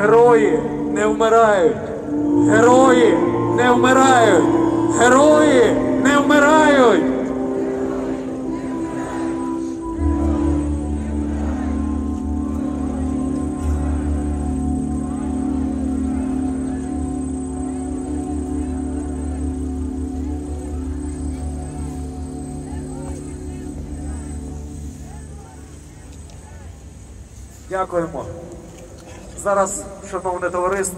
Герої не вмирають. Герої не вмирають. Герої не вмирають. Дякуємо. Зараз, шановне товариство.